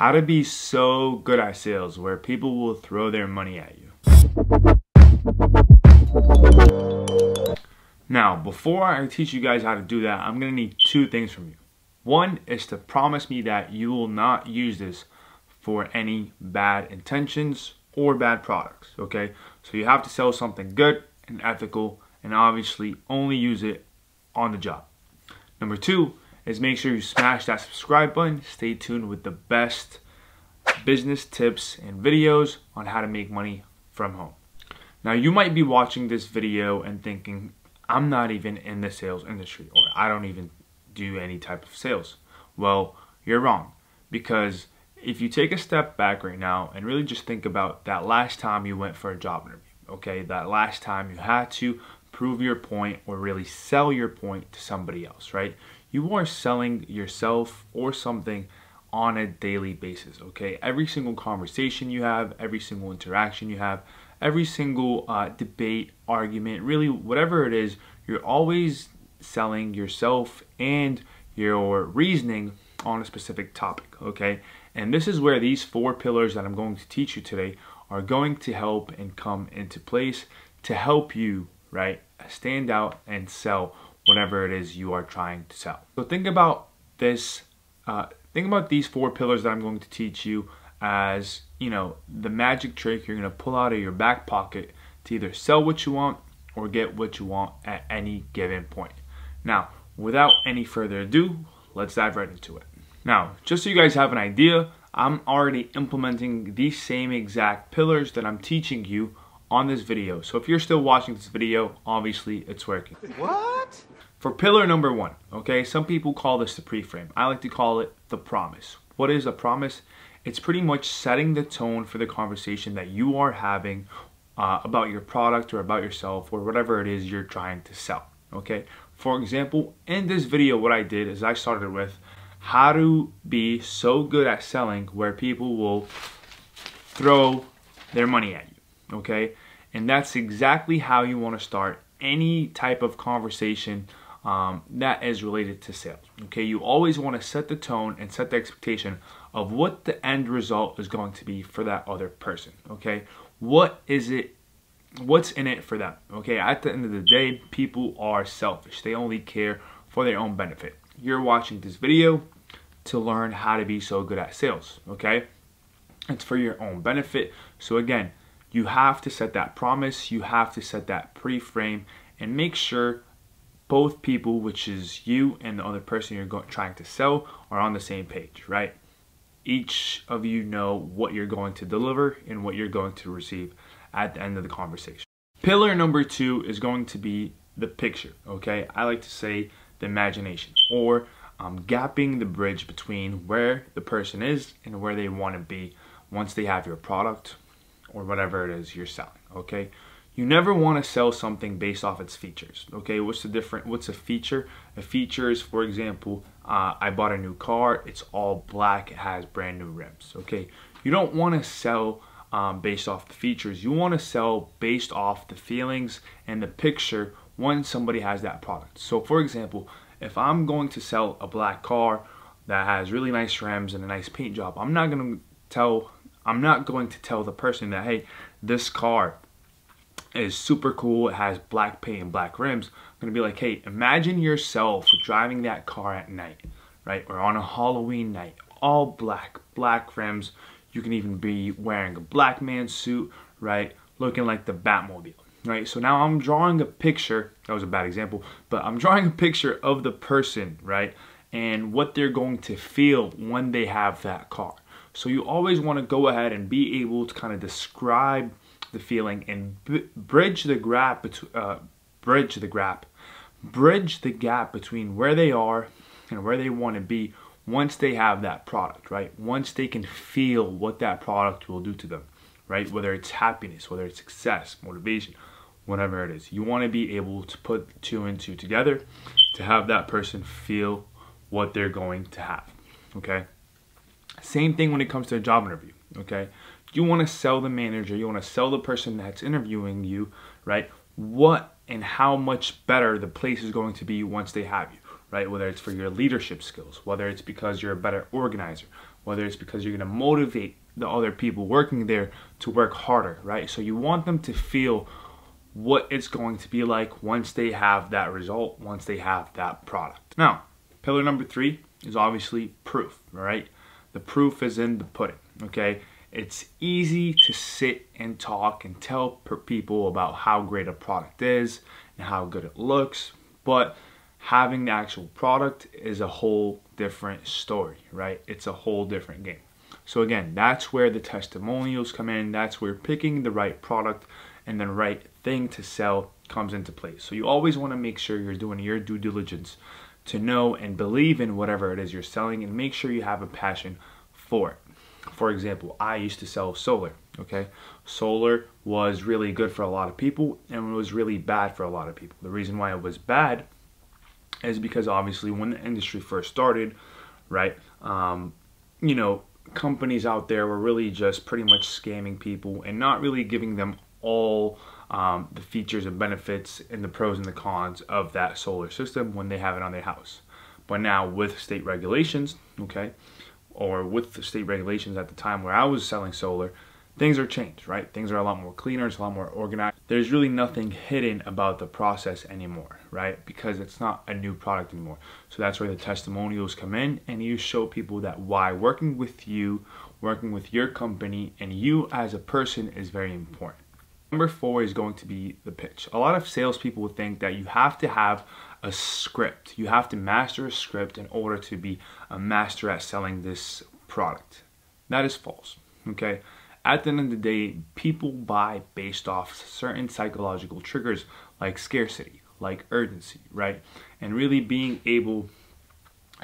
How to be so good at sales where people will throw their money at you. Now, before I teach you guys how to do that, I'm gonna need two things from you. One is to promise me that you will not use this for any bad intentions or bad products, okay? So you have to sell something good and ethical and obviously only use it on the job. Number two is make sure you smash that subscribe button. Stay tuned with the best business tips and videos on how to make money from home. Now you might be watching this video and thinking, I'm not even in the sales industry or I don't even do any type of sales. Well, you're wrong because if you take a step back right now and really just think about that last time you went for a job interview, okay, that last time you had to prove your point or really sell your point to somebody else, right? You are selling yourself or something on a daily basis, okay? Every single conversation you have, every single interaction you have, every single uh, debate, argument, really whatever it is, you're always selling yourself and your reasoning on a specific topic, okay? And this is where these four pillars that I'm going to teach you today are going to help and come into place to help you, right, stand out and sell whatever it is you are trying to sell. So think about this, uh, think about these four pillars that I'm going to teach you as, you know, the magic trick you're going to pull out of your back pocket to either sell what you want or get what you want at any given point. Now, without any further ado, let's dive right into it. Now, just so you guys have an idea, I'm already implementing these same exact pillars that I'm teaching you on this video. So if you're still watching this video, obviously it's working. What? For pillar number one, okay, some people call this the pre-frame. I like to call it the promise. What is a promise? It's pretty much setting the tone for the conversation that you are having uh, about your product or about yourself or whatever it is you're trying to sell, okay? For example, in this video, what I did is I started with how to be so good at selling where people will throw their money at you, okay? And that's exactly how you want to start any type of conversation um, that is related to sales, okay? You always want to set the tone and set the expectation of what the end result is going to be for that other person, okay? What is it what's in it for them okay at the end of the day people are selfish they only care for their own benefit you're watching this video to learn how to be so good at sales, okay? It's for your own benefit. So again, you have to set that promise, you have to set that pre-frame and make sure both people, which is you and the other person you're going trying to sell, are on the same page, right? Each of you know what you're going to deliver and what you're going to receive at the end of the conversation. Pillar number two is going to be the picture, okay? I like to say the imagination or um, gapping the bridge between where the person is and where they want to be once they have your product or whatever it is you're selling okay? You never want to sell something based off its features okay? What's the different what's a feature? A feature is for example uh, i bought a new car. It's all black. It has brand new rims okay? You don't want to sell um, based off the features. You want to sell based off the feelings and the picture when somebody has that product. So for example if I'm going to sell a black car that has really nice rims and a nice paint job, I'm not going to tell I'm not going to tell the person that hey, this car is super cool. It has black paint and black rims. I'm gonna be like, hey, imagine yourself driving that car at night, right? Or on a Halloween night, all black, black rims. You can even be wearing a black man suit, right? Looking like the Batmobile right? So now I'm drawing a picture, that was a bad example, but I'm drawing a picture of the person, right? And what they're going to feel when they have that car. So you always want to go ahead and be able to kind of describe the feeling and bridge the gap between, uh, bridge the gap, bridge the gap between where they are and where they want to be once they have that product, right? Once they can feel what that product will do to them, right? Whether it's happiness, whether it's success, motivation, whatever it is. You want to be able to put two and two together to have that person feel what they're going to have. Okay. Same thing when it comes to a job interview. Okay. You want to sell the manager, you want to sell the person that's interviewing you, right? What and how much better the place is going to be once they have you, right? Whether it's for your leadership skills, whether it's because you're a better organizer, whether it's because you're going to motivate the other people working there to work harder, right? So you want them to feel what it's going to be like once they have that result, once they have that product. Now, pillar number three is obviously proof, right? The proof is in the pudding, okay? It's easy to sit and talk and tell people about how great a product is and how good it looks, but having the actual product is a whole different story, right? It's a whole different game. So again, that's where the testimonials come in. That's where picking the right product and the right thing to sell comes into place. So you always want to make sure you're doing your due diligence to know and believe in whatever it is you're selling and make sure you have a passion for it. For example, I used to sell solar, okay? Solar was really good for a lot of people and it was really bad for a lot of people. The reason why it was bad is because obviously when the industry first started, right, um, you know, companies out there were really just pretty much scamming people and not really giving them all um, the features and benefits and the pros and the cons of that solar system when they have it on their house. But now with state regulations, okay, or with the state regulations at the time where I was selling solar, things are changed, right? Things are a lot more cleaner, it's a lot more organized. There's really nothing hidden about the process anymore, right? Because it's not a new product anymore. So that's where the testimonials come in and you show people that why working with you, working with your company, and you as a person is very important. Number four is going to be the pitch. A lot of salespeople think that you have to have a script. You have to master a script in order to be a master at selling this product. That is false, okay? At the end of the day, people buy based off certain psychological triggers like scarcity, like urgency, right? And really being able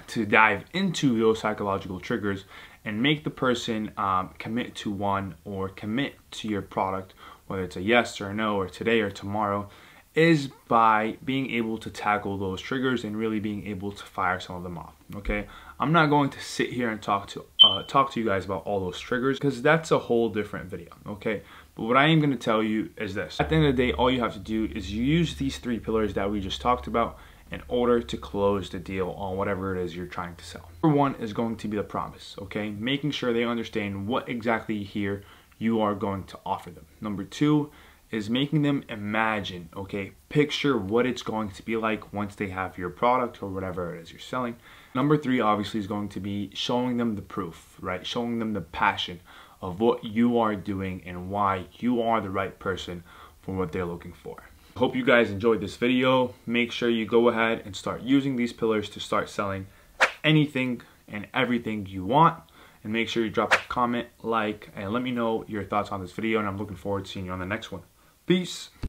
to dive into those psychological triggers and make the person um, commit to one or commit to your product, whether it's a yes or a no or today or tomorrow, is by being able to tackle those triggers and really being able to fire some of them off. Okay, I'm not going to sit here and talk to uh, talk to you guys about all those triggers because that's a whole different video. Okay, but what I am going to tell you is this: at the end of the day, all you have to do is use these three pillars that we just talked about in order to close the deal on whatever it is you're trying to sell. Number one is going to be the promise, okay? Making sure they understand what exactly here you are going to offer them. Number two is making them imagine, okay? Picture what it's going to be like once they have your product or whatever it is you're selling. Number three, obviously, is going to be showing them the proof, right? Showing them the passion of what you are doing and why you are the right person for what they're looking for. Hope you guys enjoyed this video. Make sure you go ahead and start using these pillars to start selling anything and everything you want. And make sure you drop a comment, like, and let me know your thoughts on this video. And I'm looking forward to seeing you on the next one. Peace.